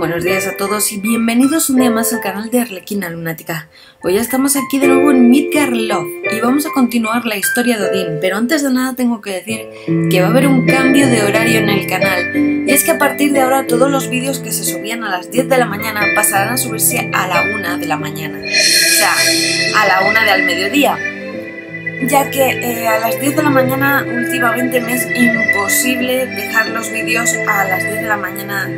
Buenos días a todos y bienvenidos un día más al canal de Arlequina Lunática. Hoy ya estamos aquí de nuevo en Midgar Love y vamos a continuar la historia de Odín, pero antes de nada tengo que decir que va a haber un cambio de horario en el canal. Y es que a partir de ahora todos los vídeos que se subían a las 10 de la mañana pasarán a subirse a la 1 de la mañana. O sea, a la 1 de al mediodía. Ya que eh, a las 10 de la mañana últimamente me es imposible dejar los vídeos a las 10 de la mañana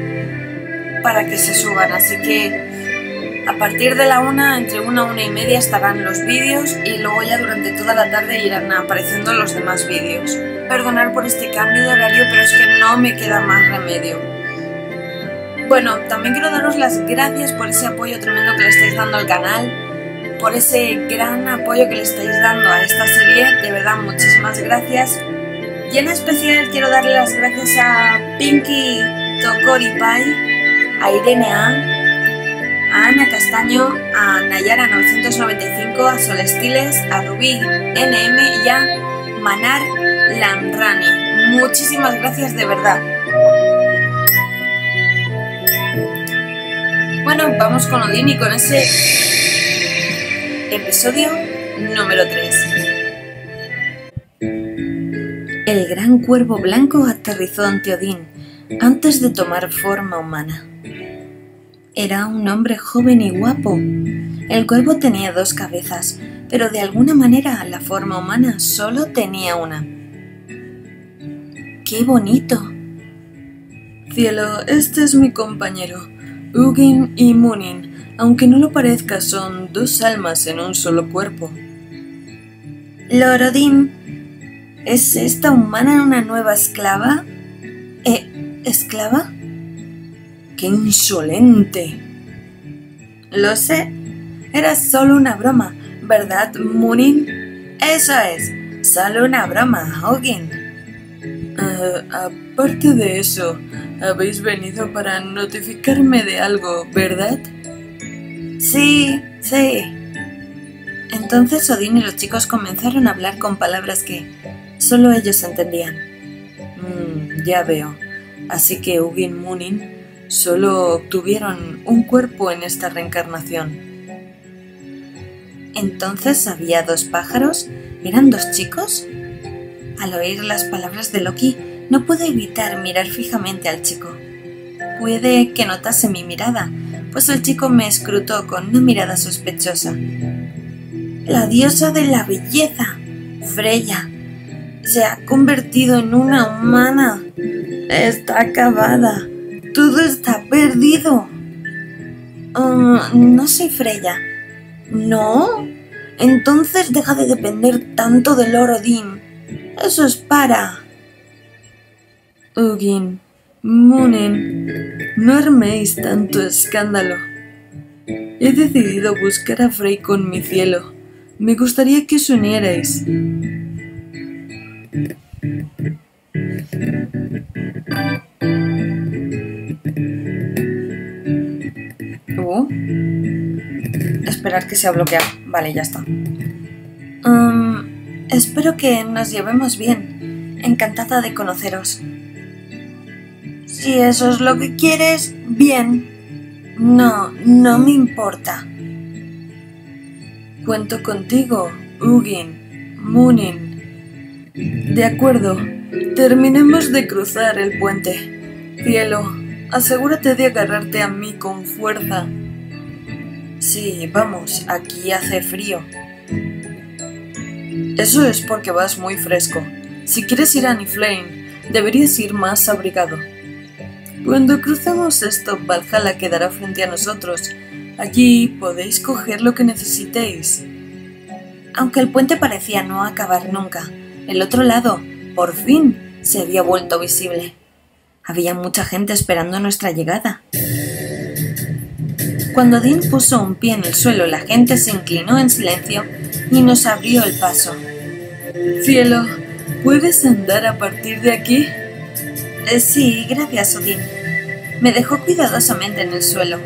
para que se suban, así que a partir de la una, entre una una y media estarán los vídeos y luego ya durante toda la tarde irán apareciendo los demás vídeos. Perdonar por este cambio de horario, pero es que no me queda más remedio. Bueno, también quiero daros las gracias por ese apoyo tremendo que le estáis dando al canal, por ese gran apoyo que le estáis dando a esta serie, de verdad muchísimas gracias. Y en especial quiero darle las gracias a Pinky Tokori Pai, a Irene A, a Ana Castaño, a Nayara995, a Solestiles, a Rubí NM y a Manar Lamrani. Muchísimas gracias de verdad. Bueno, vamos con Odín y con ese episodio número 3. El gran cuervo blanco aterrizó ante Odín antes de tomar forma humana. Era un hombre joven y guapo. El cuervo tenía dos cabezas, pero de alguna manera la forma humana solo tenía una. ¡Qué bonito! Cielo, este es mi compañero, Ugin y Munin. Aunque no lo parezca, son dos almas en un solo cuerpo. Lorodin, ¿es esta humana una nueva esclava? ¿Eh, esclava? ¡Qué insolente! Lo sé, era solo una broma, ¿verdad, Munin? Eso es, solo una broma, Hogan. Uh, aparte de eso, habéis venido para notificarme de algo, ¿verdad? Sí, sí. Entonces Odín y los chicos comenzaron a hablar con palabras que solo ellos entendían. Mm, ya veo. Así que Ugin Munin Solo obtuvieron un cuerpo en esta reencarnación. ¿Entonces había dos pájaros? ¿Eran dos chicos? Al oír las palabras de Loki, no pude evitar mirar fijamente al chico. Puede que notase mi mirada, pues el chico me escrutó con una mirada sospechosa. La diosa de la belleza, Freya, se ha convertido en una humana. Está acabada. Todo está perdido. Ah, no soy Freya. ¿No? Entonces deja de depender tanto del Orodín. Eso es para. Ugin, Munen, no arméis tanto escándalo. He decidido buscar a Frey con mi cielo. Me gustaría que os unierais. Esperar que se ha bloqueado. Vale, ya está. Um, espero que nos llevemos bien. Encantada de conoceros. Si eso es lo que quieres, bien. No, no me importa. Cuento contigo, Ugin, Munin. De acuerdo, terminemos de cruzar el puente. Cielo, asegúrate de agarrarte a mí con fuerza. Sí, vamos, aquí hace frío. Eso es porque vas muy fresco. Si quieres ir a Niflheim, deberías ir más abrigado. Cuando crucemos esto, Valhalla quedará frente a nosotros. Allí podéis coger lo que necesitéis. Aunque el puente parecía no acabar nunca, el otro lado, por fin, se había vuelto visible. Había mucha gente esperando nuestra llegada. Cuando Dean puso un pie en el suelo, la gente se inclinó en silencio y nos abrió el paso. Cielo, ¿puedes andar a partir de aquí? Eh, sí, gracias, Odín. Me dejó cuidadosamente en el suelo.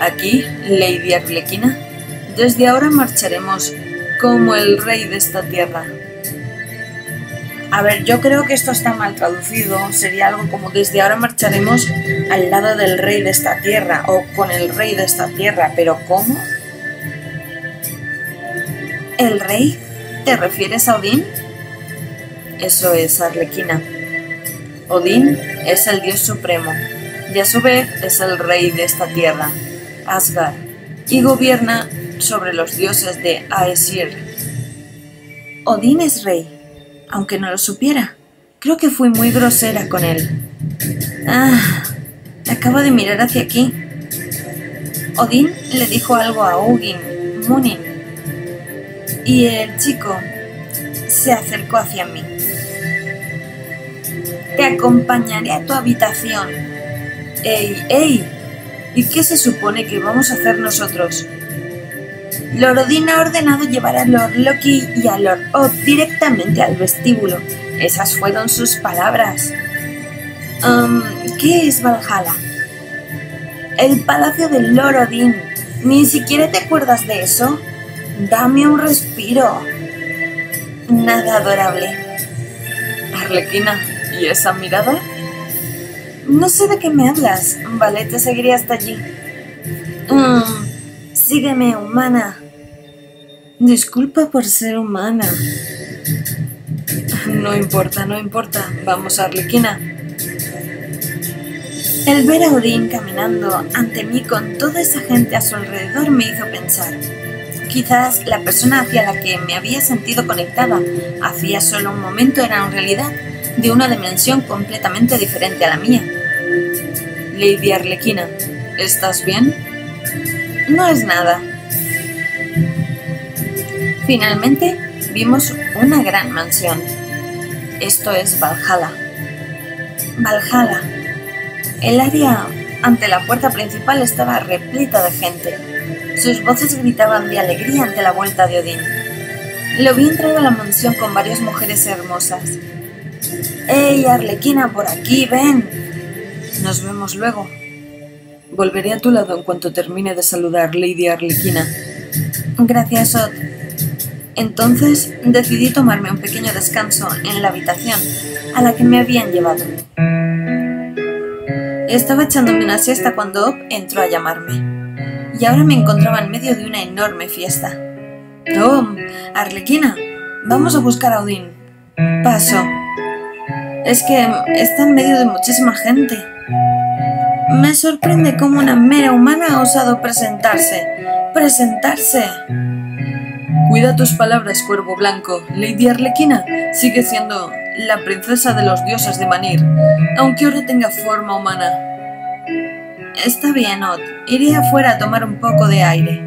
Aquí, Lady Arlequina, desde ahora marcharemos como el rey de esta tierra. A ver, yo creo que esto está mal traducido. Sería algo como desde ahora marcharemos al lado del rey de esta tierra o con el rey de esta tierra. Pero ¿cómo? ¿El rey? ¿Te refieres a Odín? Eso es Arlequina. Odín es el dios supremo y a su vez es el rey de esta tierra, Asgard, y gobierna sobre los dioses de Aesir. Odín es rey aunque no lo supiera. Creo que fui muy grosera con él. Ah, acabo de mirar hacia aquí. Odín le dijo algo a Ugin, Munin, y el chico se acercó hacia mí. Te acompañaré a tu habitación. ¡Ey, ey! ¿Y qué se supone que vamos a hacer nosotros? Odín ha ordenado llevar a Lord Loki y a Lord Odd directamente al vestíbulo. Esas fueron sus palabras. Um, ¿Qué es Valhalla? El palacio del Lord. ¿Ni siquiera te acuerdas de eso? Dame un respiro. Nada adorable. Arlequina, ¿y esa mirada? No sé de qué me hablas. Vale, te seguiré hasta allí. Um, sígueme, humana. Disculpa por ser humana. No importa, no importa. Vamos, Arlequina. El ver a Odín caminando ante mí con toda esa gente a su alrededor me hizo pensar. Quizás la persona hacia la que me había sentido conectada hacía solo un momento era en realidad de una dimensión completamente diferente a la mía. Lady Arlequina, ¿estás bien? No es nada, Finalmente vimos una gran mansión. Esto es Valhalla. Valhalla. El área ante la puerta principal estaba repleta de gente. Sus voces gritaban de alegría ante la vuelta de Odín. Lo vi entrar a la mansión con varias mujeres hermosas. ¡Ey, Arlequina, por aquí, ven! Nos vemos luego. Volveré a tu lado en cuanto termine de saludar, Lady Arlequina. Gracias, Od. Entonces decidí tomarme un pequeño descanso en la habitación a la que me habían llevado. Estaba echándome una siesta cuando Op entró a llamarme. Y ahora me encontraba en medio de una enorme fiesta. ¡Oh! Arlequina, vamos a buscar a Odín. Paso. Es que está en medio de muchísima gente. Me sorprende cómo una mera humana ha osado presentarse. ¡Presentarse! Cuida tus palabras, cuervo blanco. Lady Arlequina sigue siendo la princesa de los dioses de Manir, aunque ahora tenga forma humana. Está bien, Odd. Iré afuera a tomar un poco de aire.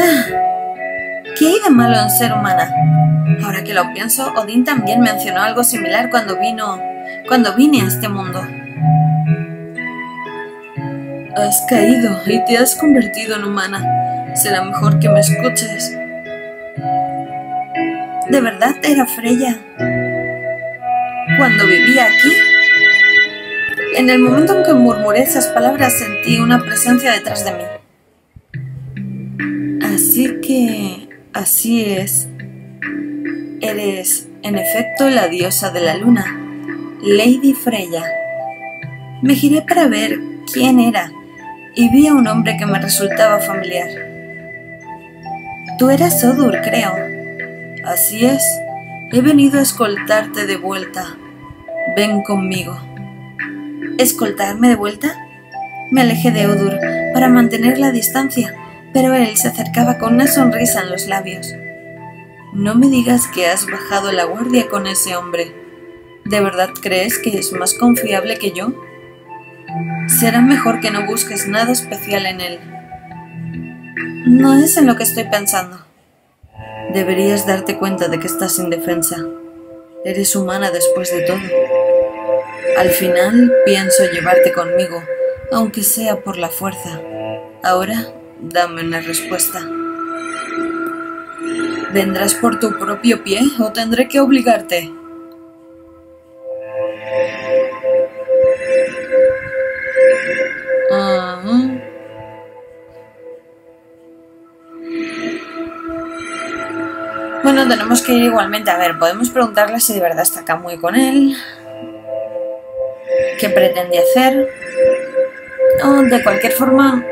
Ah, ¿Qué hay de malo en ser humana? Ahora que lo pienso, Odín también mencionó algo similar cuando vino. cuando vine a este mundo. Has caído y te has convertido en humana será mejor que me escuches. ¿De verdad era Freya? Cuando vivía aquí. En el momento en que murmuré esas palabras sentí una presencia detrás de mí. Así que... así es. Eres, en efecto, la diosa de la luna, Lady Freya. Me giré para ver quién era y vi a un hombre que me resultaba familiar. Tú eras Odur, creo. Así es. He venido a escoltarte de vuelta. Ven conmigo. ¿Escoltarme de vuelta? Me alejé de Odur para mantener la distancia, pero él se acercaba con una sonrisa en los labios. No me digas que has bajado la guardia con ese hombre. ¿De verdad crees que es más confiable que yo? Será mejor que no busques nada especial en él. No es en lo que estoy pensando. Deberías darte cuenta de que estás indefensa. Eres humana después de todo. Al final pienso llevarte conmigo, aunque sea por la fuerza. Ahora, dame una respuesta. ¿Vendrás por tu propio pie o tendré que obligarte? Bueno, tenemos que ir igualmente. A ver, podemos preguntarle si de verdad está muy con él. ¿Qué pretende hacer? Oh, de cualquier forma,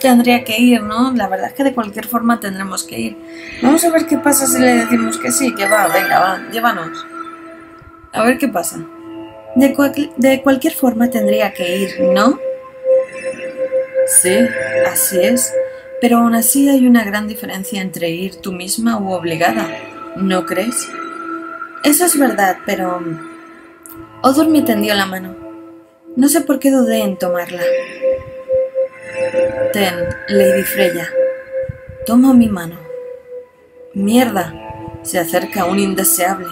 tendría que ir, ¿no? La verdad es que de cualquier forma tendremos que ir. Vamos a ver qué pasa si le decimos que sí, que va, venga, va, llévanos. A ver qué pasa. De, de cualquier forma tendría que ir, ¿no? Sí, así es. Pero aún así hay una gran diferencia entre ir tú misma u obligada, ¿no crees? Eso es verdad, pero... Odur me tendió la mano. No sé por qué dudé en tomarla. Ten, Lady Freya. Toma mi mano. Mierda. Se acerca un indeseable.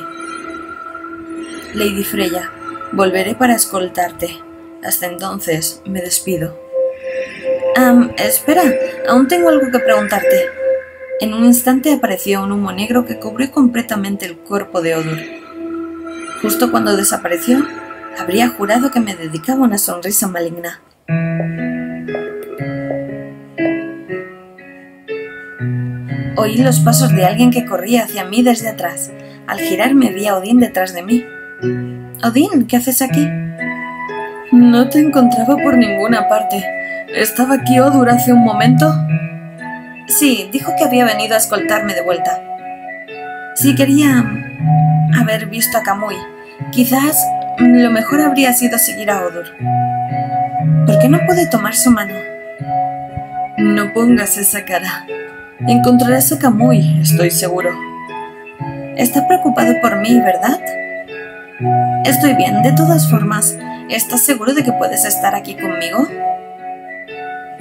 Lady Freya, volveré para escoltarte. Hasta entonces me despido. Espera, aún tengo algo que preguntarte. En un instante apareció un humo negro que cubrió completamente el cuerpo de Odur. Justo cuando desapareció, habría jurado que me dedicaba una sonrisa maligna. Oí los pasos de alguien que corría hacia mí desde atrás. Al girarme vi a Odín detrás de mí. Odín, ¿qué haces aquí? No te encontraba por ninguna parte. ¿Estaba aquí Odur hace un momento? Sí, dijo que había venido a escoltarme de vuelta. Sí, quería haber visto a Kamui. Quizás lo mejor habría sido seguir a Odur. ¿Por qué no puede tomar su mano? No pongas esa cara. Encontrarás a Kamui, estoy seguro. Está preocupado por mí, ¿verdad? Estoy bien, de todas formas, ¿estás seguro de que puedes estar aquí conmigo?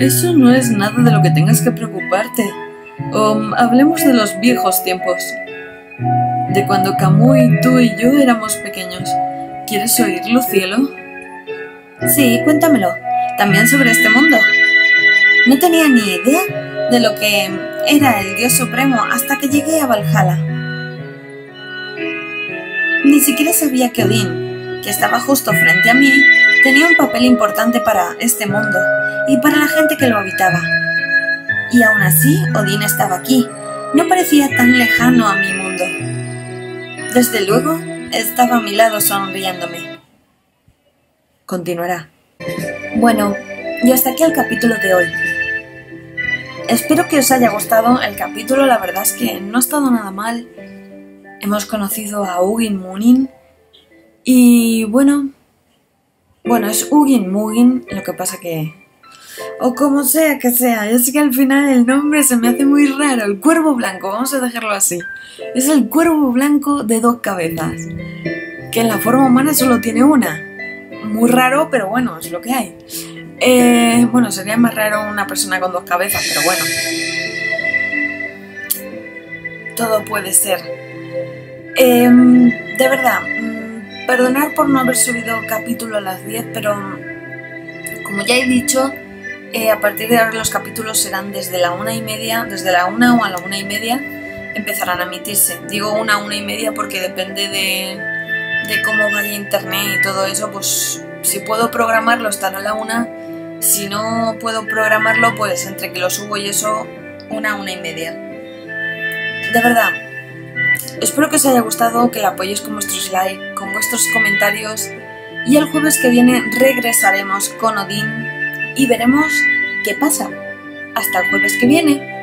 Eso no es nada de lo que tengas que preocuparte. Um, hablemos de los viejos tiempos. De cuando Kamui, tú y yo éramos pequeños. ¿Quieres oírlo, cielo? Sí, cuéntamelo. También sobre este mundo. No tenía ni idea de lo que era el dios supremo hasta que llegué a Valhalla. Ni siquiera sabía que Odín, que estaba justo frente a mí, tenía un papel importante para este mundo y para la gente que lo habitaba. Y aún así, Odín estaba aquí, no parecía tan lejano a mi mundo. Desde luego, estaba a mi lado sonriéndome. Continuará. Bueno, y hasta aquí el capítulo de hoy. Espero que os haya gustado el capítulo, la verdad es que no ha estado nada mal. Hemos conocido a Ugin Munin y bueno, bueno, es Ugin Mugin, lo que pasa que... O como sea que sea, es que al final el nombre se me hace muy raro, el cuervo blanco, vamos a dejarlo así. Es el cuervo blanco de dos cabezas, que en la forma humana solo tiene una. Muy raro, pero bueno, es lo que hay. Eh, bueno, sería más raro una persona con dos cabezas, pero bueno. Todo puede ser. Em, de verdad, mm, perdonar por no haber subido capítulo a las 10, pero como ya he dicho, eh, a partir de ahora los capítulos serán desde la una y media, desde la una o a la una y media empezarán a emitirse. Digo una, una y media porque depende de, de cómo vaya internet y todo eso, pues si puedo programarlo estará a la una si no puedo programarlo, pues entre que lo subo y eso, una, una y media. De verdad, espero que os haya gustado, que lo apoyéis con vuestros likes, con vuestros comentarios. Y el jueves que viene regresaremos con Odín y veremos qué pasa. Hasta el jueves que viene.